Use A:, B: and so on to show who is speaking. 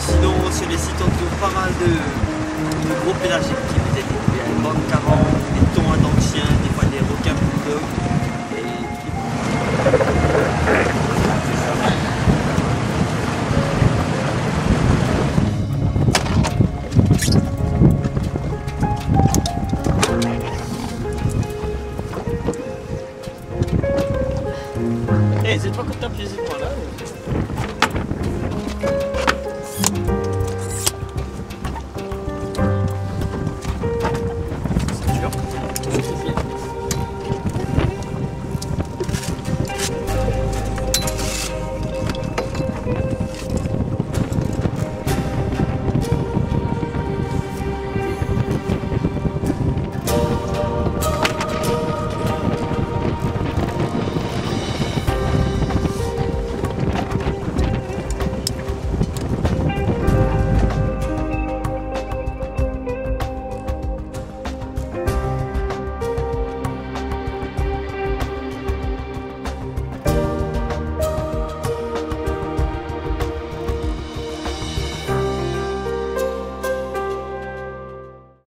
A: sinon sur les sites on trouve pas mal de, de gros pélagiques qui vous aident. Il y a le des thons à d'anciens, des fois des requins bulldogs. Et hey, c'est toi que tapes les étoiles là